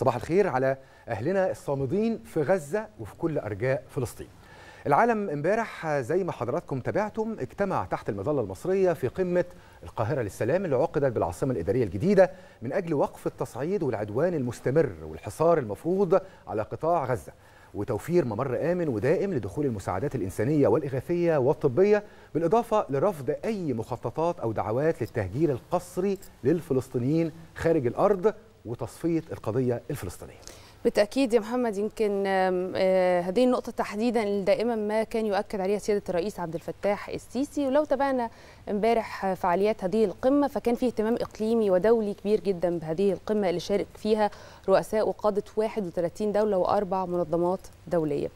صباح الخير على أهلنا الصامدين في غزة وفي كل أرجاء فلسطين. العالم امبارح زي ما حضراتكم تابعتم اجتمع تحت المظلة المصرية في قمة القاهرة للسلام اللي عقدت بالعاصمة الإدارية الجديدة من أجل وقف التصعيد والعدوان المستمر والحصار المفروض على قطاع غزة وتوفير ممر آمن ودائم لدخول المساعدات الإنسانية والإغاثية والطبية بالإضافة لرفض أي مخططات أو دعوات للتهجير القسري للفلسطينيين خارج الأرض وتصفية القضية الفلسطينية. بالتأكيد يا محمد يمكن هذه النقطة تحديدا دائما ما كان يؤكد عليها سيادة الرئيس عبد الفتاح السيسي. ولو تابعنا امبارح فعاليات هذه القمة فكان فيه اهتمام إقليمي ودولي كبير جدا بهذه القمة اللي شارك فيها رؤساء وقادة 31 دولة وأربع منظمات دولية.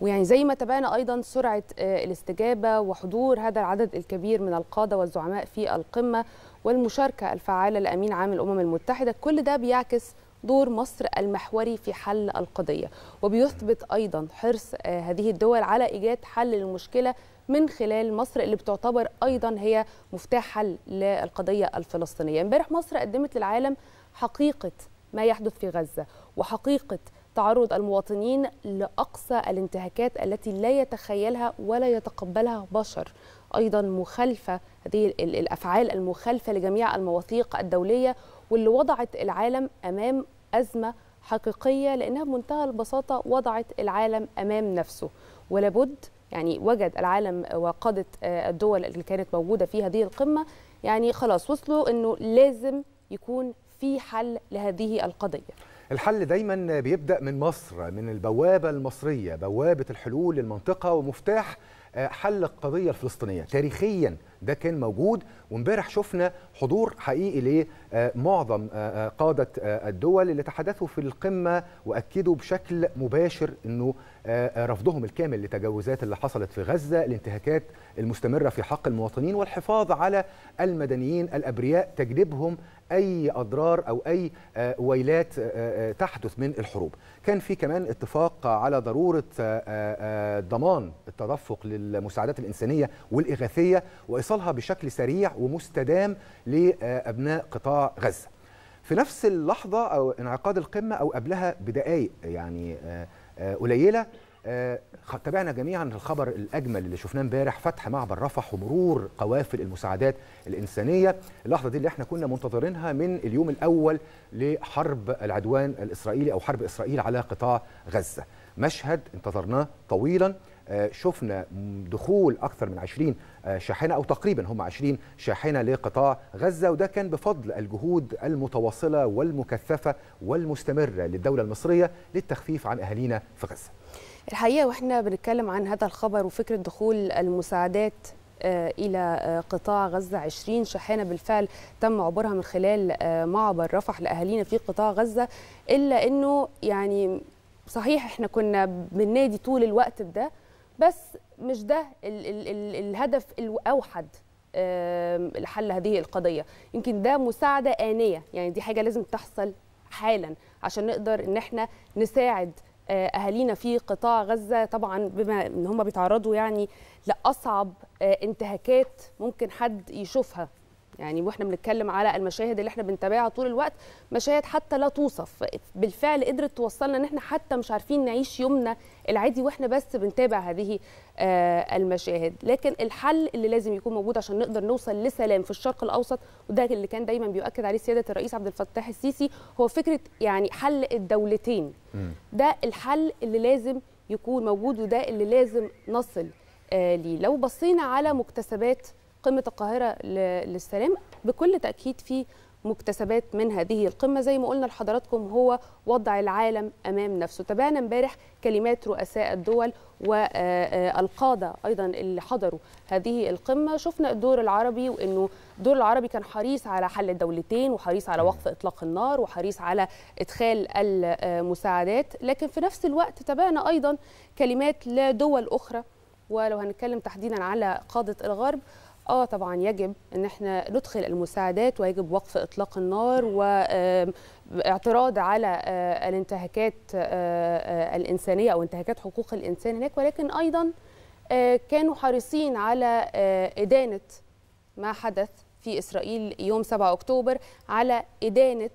ويعني زي ما تابعنا أيضا سرعة الاستجابة وحضور هذا العدد الكبير من القادة والزعماء في القمة والمشاركة الفعالة لأمين عام الأمم المتحدة. كل ده بيعكس دور مصر المحوري في حل القضية وبيثبت أيضا حرص هذه الدول على إيجاد حل للمشكله من خلال مصر اللي بتعتبر أيضا هي مفتاح حل للقضية الفلسطينية. امبارح مصر قدمت للعالم حقيقة ما يحدث في غزة وحقيقة تعرض المواطنين لأقصى الانتهاكات التي لا يتخيلها ولا يتقبلها بشر. أيضا مخالفة هذه الأفعال المخالفة لجميع المواثيق الدولية واللي وضعت العالم أمام أزمة حقيقية لأنها بمنتهى البساطة وضعت العالم أمام نفسه. ولابد يعني وجد العالم وقاده الدول اللي كانت موجودة في هذه القمة يعني خلاص وصلوا إنه لازم يكون في حل لهذه القضية. الحل دايما بيبدأ من مصر من البوابة المصرية بوابة الحلول للمنطقة ومفتاح حل القضية الفلسطينية. تاريخيا ده كان موجود وامبارح شفنا حضور حقيقي لمعظم قادة الدول اللي تحدثوا في القمة وأكدوا بشكل مباشر إنه رفضهم الكامل لتجاوزات اللي حصلت في غزة الانتهاكات المستمرة في حق المواطنين والحفاظ على المدنيين الأبرياء تجنبهم أي أضرار أو أي ويلات تحدث من الحروب. كان في كمان اتفاق على ضرورة ضمان التدفق للمساعدات الإنسانية والإغاثية وايصالها بشكل سريع ومستدام لأبناء قطاع غزة. في نفس اللحظة أو انعقاد القمة أو قبلها بدقائق يعني قليلة تابعنا جميعا الخبر الأجمل اللي شفناه امبارح فتح معبر رفح ومرور قوافل المساعدات الإنسانية. اللحظة دي اللي إحنا كنا منتظرينها من اليوم الأول لحرب العدوان الإسرائيلي أو حرب إسرائيل على قطاع غزة. مشهد انتظرناه طويلا. شفنا دخول أكثر من 20 شاحنة أو تقريبا هم 20 شاحنة لقطاع غزة وده كان بفضل الجهود المتواصلة والمكثفة والمستمرة للدولة المصرية للتخفيف عن أهالينا في غزة. الحقيقة وإحنا بنتكلم عن هذا الخبر وفكرة دخول المساعدات إلى قطاع غزة 20 شاحنة بالفعل تم عبورها من خلال معبر رفح لأهالينا في قطاع غزة إلا إنه يعني صحيح إحنا كنا بننادي طول الوقت بده بس مش ده ال ال ال الهدف الأوحد لحل هذه القضية. يمكن ده مساعدة آنية يعني دي حاجة لازم تحصل حالا عشان نقدر إن إحنا نساعد أهالينا في قطاع غزة. طبعا بما إن هم بيتعرضوا يعني لأصعب انتهاكات ممكن حد يشوفها. يعني وإحنا بنتكلم على المشاهد اللي إحنا بنتابعها طول الوقت مشاهد حتى لا توصف. بالفعل قدرت توصلنا إن إحنا حتى مش عارفين نعيش يومنا العادي وإحنا بس بنتابع هذه المشاهد. لكن الحل اللي لازم يكون موجود عشان نقدر نوصل لسلام في الشرق الأوسط وده اللي كان دايما بيؤكد عليه سيادة الرئيس عبد الفتاح السيسي هو فكرة يعني حل الدولتين. ده الحل اللي لازم يكون موجود وده اللي لازم نصل ليه. لو بصينا على مكتسبات قمة القاهرة للسلام بكل تأكيد في مكتسبات من هذه القمة. زي ما قلنا لحضراتكم هو وضع العالم أمام نفسه. تابعنا امبارح كلمات رؤساء الدول والقاده أيضا اللي حضروا هذه القمة. شفنا الدور العربي وإنه الدور العربي كان حريص على حل الدولتين وحريص على وقف إطلاق النار وحريص على إدخال المساعدات. لكن في نفس الوقت تابعنا أيضا كلمات لدول أخرى. ولو هنتكلم تحديدا على قادة الغرب آه طبعا يجب إن إحنا ندخل المساعدات ويجب وقف إطلاق النار واعتراض على الانتهاكات الإنسانية أو انتهاكات حقوق الإنسان هناك. ولكن أيضا كانوا حريصين على إدانة ما حدث في إسرائيل يوم 7 أكتوبر على إدانة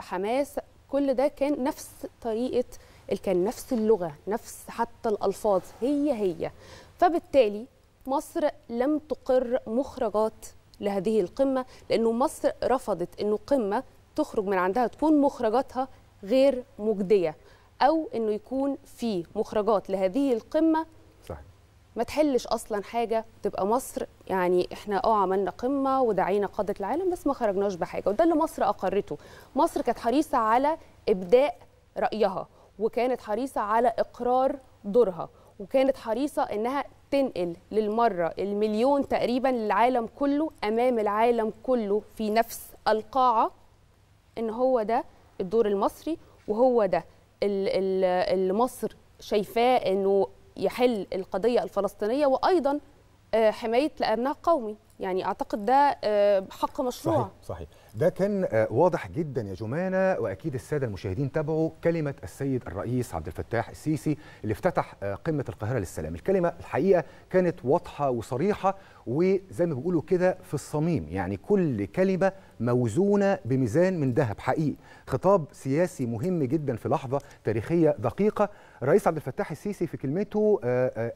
حماس. كل ده كان نفس طريقة الكلام نفس اللغة نفس حتى الألفاظ هي هي. فبالتالي مصر لم تقر مخرجات لهذه القمة لأنه مصر رفضت إنه قمة تخرج من عندها تكون مخرجاتها غير مجدية أو إنه يكون في مخرجات لهذه القمة صحيح. ما تحلش أصلا حاجة تبقى مصر. يعني إحنا آه عملنا قمة ودعينا قادة العالم بس ما خرجناش بحاجة وده اللي مصر أقرته. مصر كانت حريصة على إبداء رأيها وكانت حريصة على إقرار دورها وكانت حريصة إنها تنقل للمرة المليون تقريبا للعالم كله أمام العالم كله في نفس القاعة إن هو ده الدور المصري وهو ده اللي مصر شايفاه إنه يحل القضية الفلسطينية وأيضا حماية لامنها القومي يعني أعتقد ده حق مشروع. صحيح صحيح. ده كان واضح جدا يا جمانة وأكيد السادة المشاهدين تابعوا كلمة السيد الرئيس عبد الفتاح السيسي اللي افتتح قمة القاهرة للسلام. الكلمة الحقيقة كانت واضحة وصريحة وزي ما بيقولوا كده في الصميم. يعني كل كلمة موزونة بميزان من ذهب حقيقي. خطاب سياسي مهم جدا في لحظة تاريخية دقيقة. الرئيس عبد الفتاح السيسي في كلمته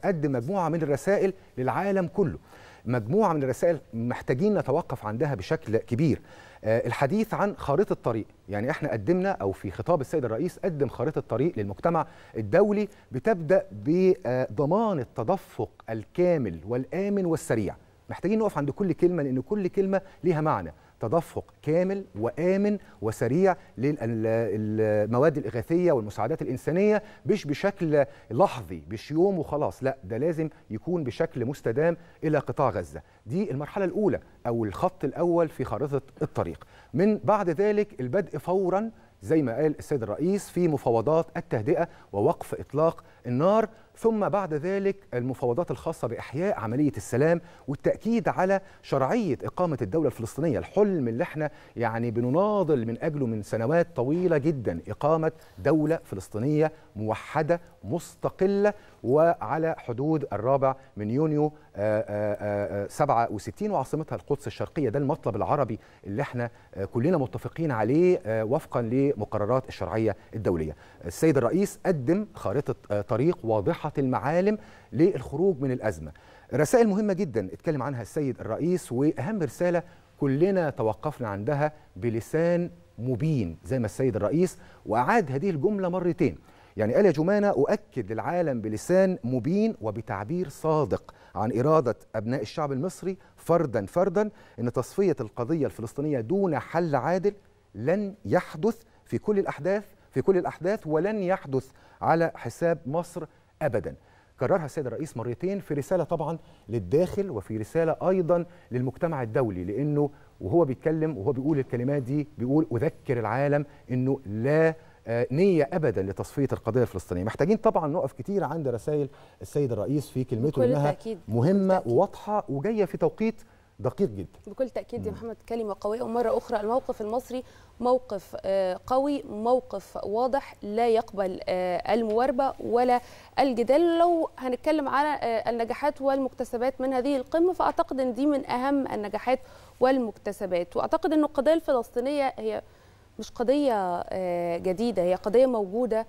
قدم مجموعة من الرسائل للعالم كله. مجموعة من الرسائل محتاجين نتوقف عندها بشكل كبير. الحديث عن خارطة طريق يعني إحنا قدمنا أو في خطاب السيد الرئيس قدم خارطة طريق للمجتمع الدولي بتبدأ بضمان التدفق الكامل والآمن والسريع. محتاجين نقف عند كل كلمة لأن كل كلمة ليها معنى. تدفق كامل وآمن وسريع للمواد الإغاثية والمساعدات الإنسانية مش بشكل لحظي مش يوم وخلاص لا ده لازم يكون بشكل مستدام إلى قطاع غزة. دي المرحلة الأولى أو الخط الأول في خارطه الطريق. من بعد ذلك البدء فورا زي ما قال السيد الرئيس في مفاوضات التهدئة ووقف إطلاق النار ثم بعد ذلك المفاوضات الخاصة بإحياء عملية السلام والتأكيد على شرعية إقامة الدولة الفلسطينية الحلم اللي إحنا يعني بنناضل من أجله من سنوات طويلة جدا. إقامة دولة فلسطينية موحدة مستقلة وعلى حدود الرابع من يونيو 67 وعاصمتها القدس الشرقية. ده المطلب العربي اللي إحنا كلنا متفقين عليه وفقا لمقررات الشرعية الدولية. السيد الرئيس قدم خارطة طريق واضحة المعالم للخروج من الأزمة. رسائل مهمة جدا اتكلم عنها السيد الرئيس وأهم رسالة كلنا توقفنا عندها بلسان مبين زي ما السيد الرئيس وأعاد هذه الجملة مرتين. يعني قال يا جمانة أؤكد للعالم بلسان مبين وبتعبير صادق عن إرادة أبناء الشعب المصري فردا فردا أن تصفية القضية الفلسطينية دون حل عادل لن يحدث في كل الأحداث في كل الأحداث ولن يحدث على حساب مصر أبدا كررها السيد الرئيس مرتين في رسالة طبعا للداخل وفي رسالة أيضا للمجتمع الدولي لأنه وهو بيتكلم وهو بيقول الكلمات دي بيقول أذكر العالم أنه لا نية أبدا لتصفية القضية الفلسطينية محتاجين طبعا نقف كتير عند رسائل السيد الرئيس في كلمته إنها. مهمة وواضحة وجاية في توقيت دقيق جدا. بكل تأكيد يا محمد كلمة قوية. ومرة أخرى الموقف المصري موقف قوي موقف واضح لا يقبل المواربة ولا الجدال. لو هنتكلم على النجاحات والمكتسبات من هذه القمة فأعتقد أن دي من أهم النجاحات والمكتسبات. وأعتقد أن القضية الفلسطينية هي مش قضية جديدة هي قضية موجودة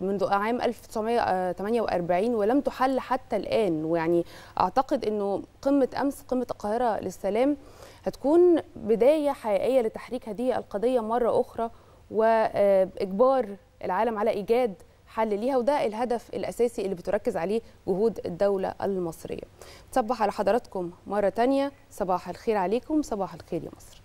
منذ عام 1948 ولم تحل حتى الآن. ويعني أعتقد أنه قمة أمس قمة القاهرة للسلام هتكون بداية حقيقية لتحريك هذه القضية مرة أخرى وإجبار العالم على إيجاد حل ليها وده الهدف الأساسي اللي بتركز عليه جهود الدولة المصرية. تصبح على حضراتكم مرة تانية. صباح الخير عليكم صباح الخير يا مصر.